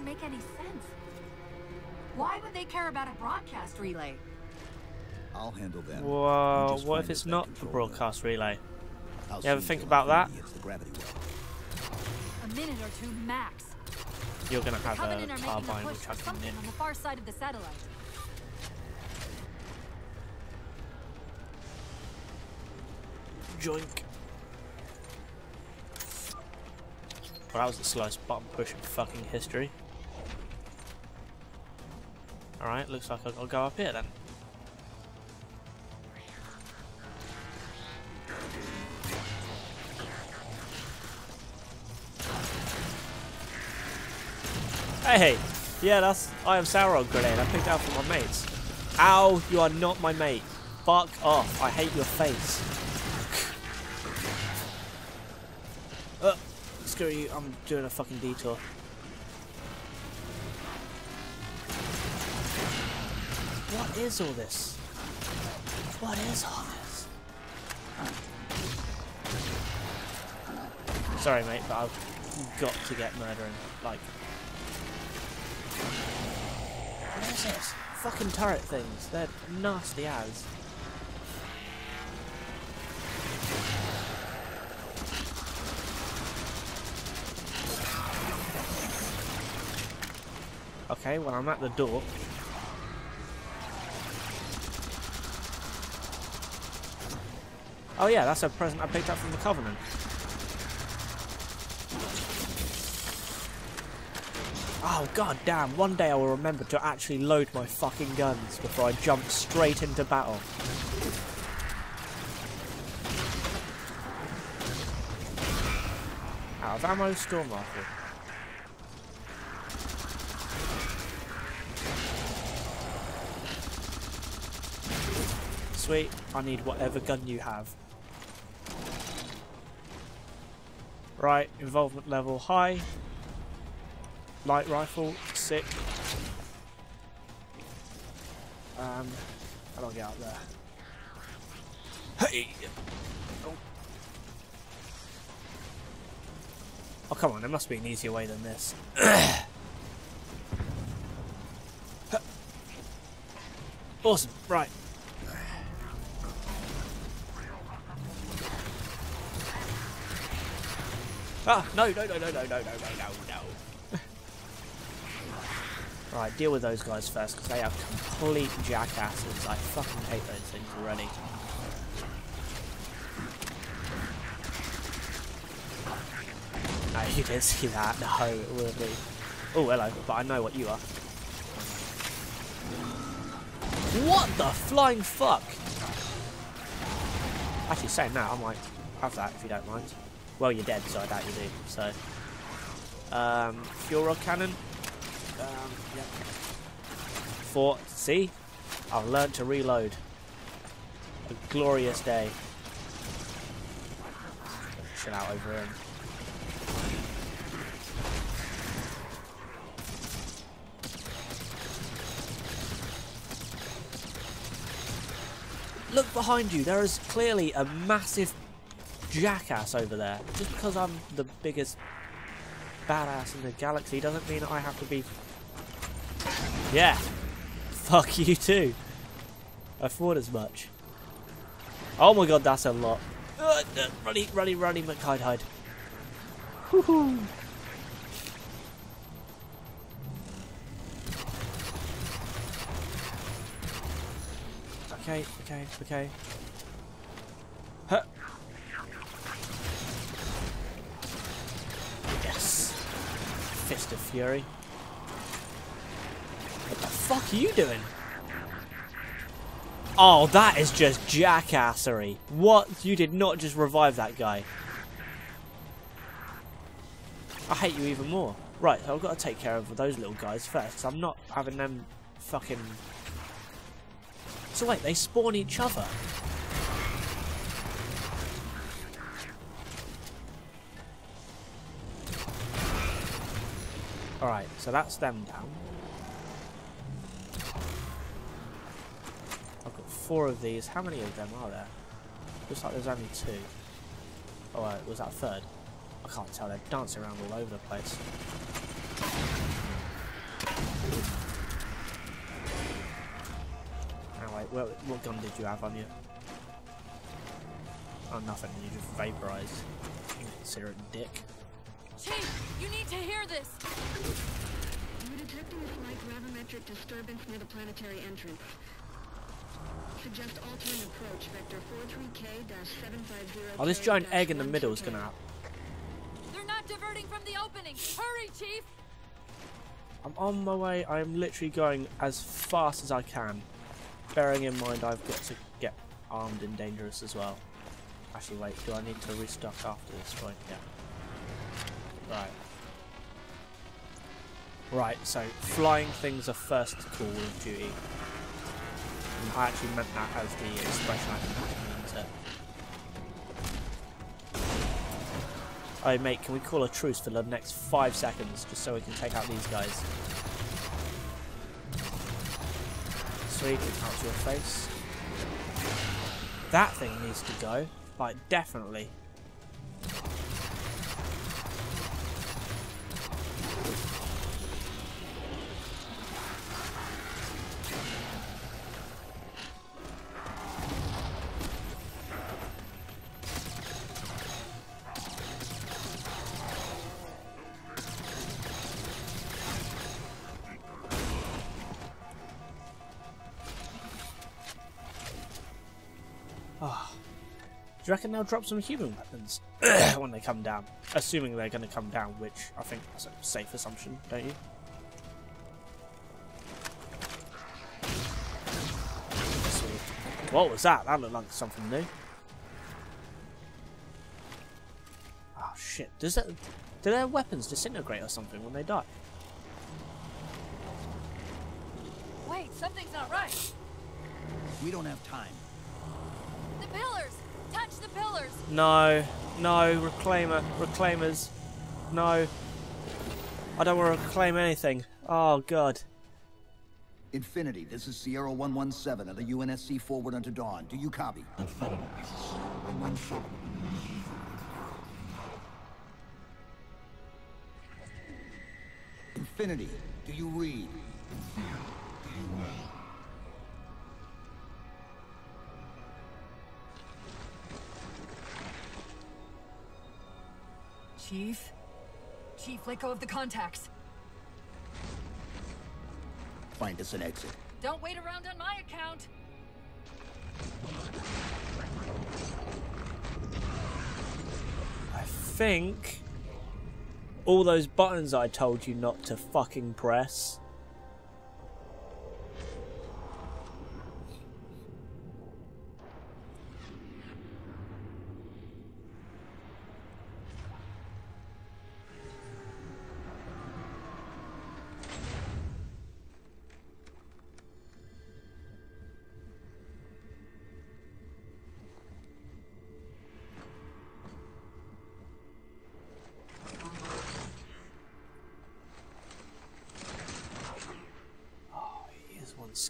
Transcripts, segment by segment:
doesn't make any sense. Why would they care about a broadcast relay? I'll handle them. Whoa, uh, what if it's not a control room. broadcast relay? I'll You ever think about that? Infinity hits the gravity well. A minute or two max. You're gonna The have a Covenant are making carbine which for I can something on the far side of the satellite. Joink. Well, that was the slowest button push in fucking history. Alright, looks like I'll go up here then. Hey, yeah, that's I am Sauron grenade. I picked it up from my mates. Ow, you are not my mate. Fuck off. I hate your face. Uh, screw you, I'm doing a fucking detour. What is all this? What is all this? Sorry mate, but I've got to get murdering. Like... What is this? Fucking turret things. They're nasty as. Okay, well I'm at the door. Oh yeah, that's a present I picked up from the Covenant. Oh god damn, one day I will remember to actually load my fucking guns before I jump straight into battle. Out of ammo, storm rifle. Sweet, I need whatever gun you have. Right, involvement level high. Light rifle, sick. Um, how do I get out there? Hey! Oh. oh, come on, there must be an easier way than this. awesome, right. Ah, no, no, no, no, no, no, no, no, no, right, deal with those guys first, because they are complete jackasses. I fucking hate those things already. No, you didn't see that. No, it will be. Oh, hello, but I know what you are. What the flying fuck? Actually, saying that, I might have that if you don't mind. Well, you're dead, so I doubt you do. So, um, fuel rod cannon. Um. For see, I've learned to reload. A glorious day. Chill out over him. Look behind you. There is clearly a massive jackass over there. Just because I'm the biggest badass in the galaxy doesn't mean I have to be... Yeah. Fuck you too. I thought as much. Oh my god, that's a lot. Uh, uh, runny, runny, runny, McHide hide. Woohoo! Okay, okay, okay. Of Fury. What the fuck are you doing? Oh, that is just jackassery. What? You did not just revive that guy. I hate you even more. Right, I've got to take care of those little guys first. I'm not having them fucking... So wait, they spawn each other? Alright, so that's them down. I've got four of these. How many of them are there? Looks like there's only two. Oh, uh, was that third? I can't tell. They're dancing around all over the place. Oh, wait. What, what gun did you have on you? Oh, nothing. You just vaporized. Inconsiderate dick. Chief you need to hear this. You're detecting a slight gravimetric disturbance near the planetary entrance. Suggest altering approach, vector 43K-750. Oh, this giant egg in the middle is gonna. They're not diverting from the opening. Hurry, Chief. I'm on my way. I'm literally going as fast as I can. Bearing in mind I've got to get armed and dangerous as well. Actually, wait. Do I need to restock after this point? Yeah. Right. So flying things are first Call of Duty. I actually meant that as the expression I didn't mean to. Oh, mate, can we call a truce for the next five seconds just so we can take out these guys? Sweet, out to your face. That thing needs to go. Like, definitely. Do you reckon they'll drop some human weapons when they come down? Assuming they're going to come down, which I think is a safe assumption, don't you? What was that? That looked like something new. Oh shit! Does that? Do their weapons disintegrate or something when they die? Wait, something's not right. We don't have time. The pillars. No, no, reclaimer, reclaimers, no. I don't want to reclaim anything. Oh god. Infinity, this is Sierra 117 of the UNSC forward unto dawn. Do you copy? Infinity, do you read? Chief. Chief, let go of the contacts. Find us an exit. Don't wait around on my account. I think all those buttons I told you not to fucking press.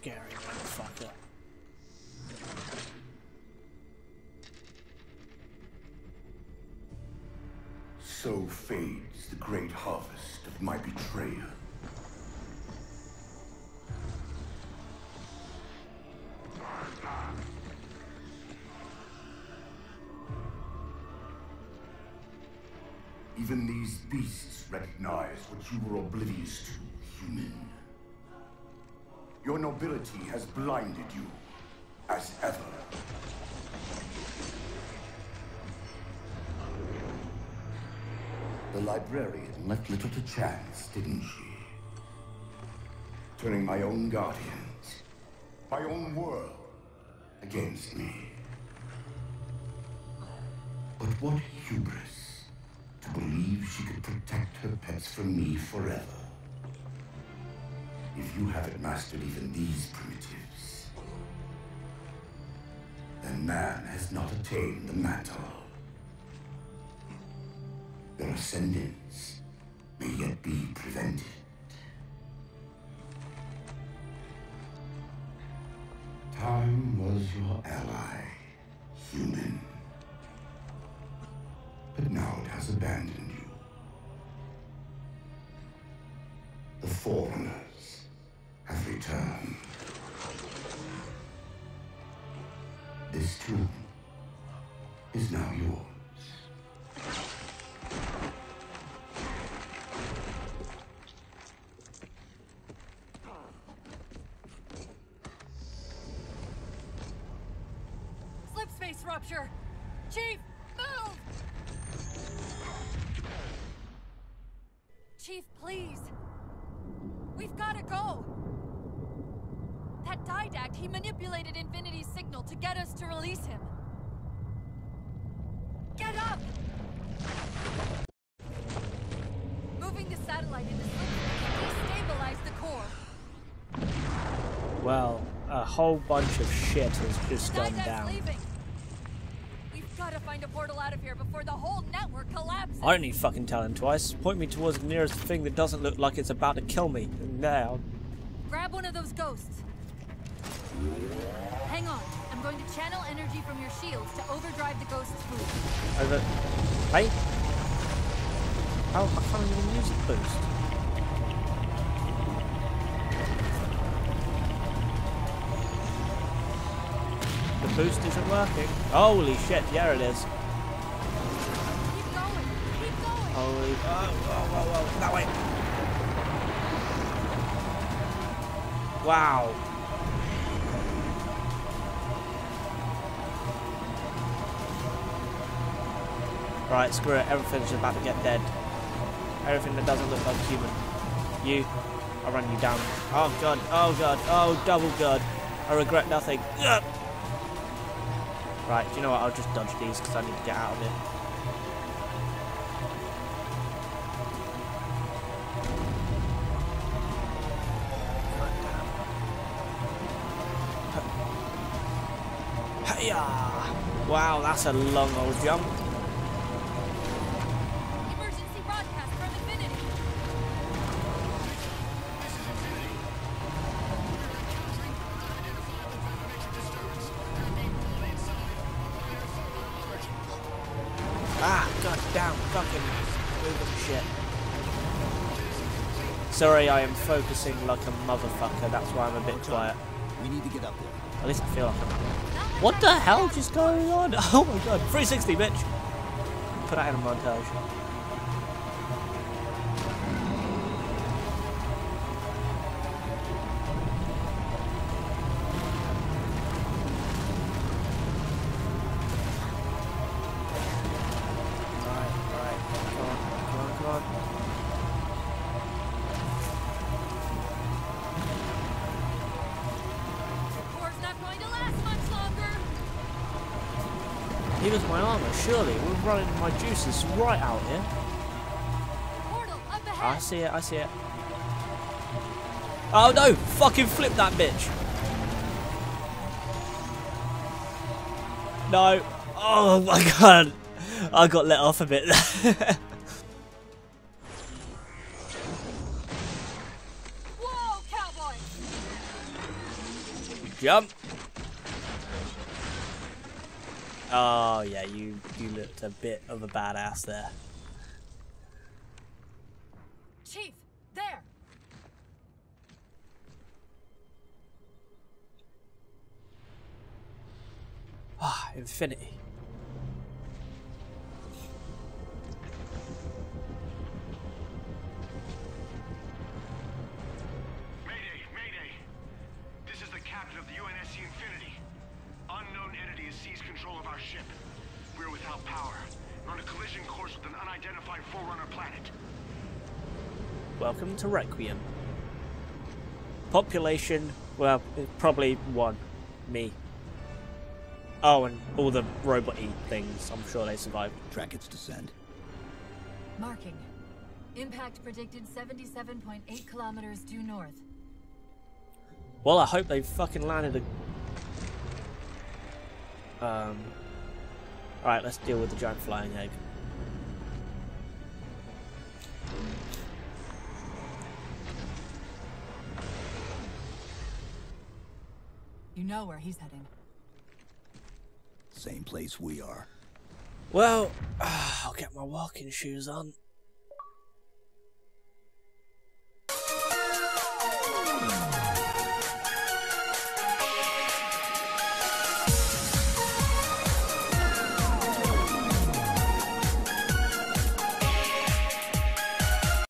Scary motherfucker. So fades the great harvest of my betrayal. Even these beasts recognize what you were oblivious to, human. Your nobility has blinded you, as ever. The librarian left little to chance, didn't she? Turning my own guardians, my own world, against me. But what hubris to believe she could protect her pets from me forever. If you haven't mastered even these primitives, then man has not attained the mantle. Their ascendance may yet be prevented. Time was your ally, human. But now it has abandoned you. The Forerunners have returned. This tomb is now yours. Slip space rupture! Chief, move! Chief, please! We've gotta go! That Didact, he manipulated Infinity's signal to get us to release him. Get up! Moving the satellite into space destabilized the core. Well, a whole bunch of shit has just gone down. leaving! We've gotta find a portal out of here before the whole network collapses! I don't need fucking telling twice. Point me towards the nearest thing that doesn't look like it's about to kill me. Now, Grab one of those ghosts. Hang on. I'm going to channel energy from your shields to overdrive the ghost's move. over. Hey? How I can't even use the boost. The boost isn't working. Holy shit, yeah it is. Keep going. Keep going. Holy. Oh, whoa, whoa, whoa. That way. Wow. Right, screw it. Everything's about to get dead. Everything that doesn't look like human. You, I'll run you down. Oh god, oh god, oh double god. I regret nothing. Ugh. Right, do you know what? I'll just dodge these because I need to get out of here. Wow, that's a long old jump. Ah, god damn, fucking moving shit. Sorry, I am focusing like a motherfucker, that's why I'm a bit quiet. We need to get up there. At least I feel like I'm... What the hell just going on? Oh my god, 360, bitch! Put that in a montage. Was my armor, surely. We're running my juices right out here. Ah, I see it, I see it. Oh no! Fucking flip that bitch! No! Oh my god! I got let off a bit. Whoa! Jump! Oh yeah, you you looked a bit of a badass there. Chief, there. Ah, infinity. Population, well, probably one. Me. Oh, and all the robot-y things. I'm sure they survived. Track its descent. Marking. Impact predicted 77.8 kilometers due north. Well, I hope they fucking landed a... Um... Alright, let's deal with the giant flying egg. Know where he's heading. Same place we are. Well, I'll get my walking shoes on.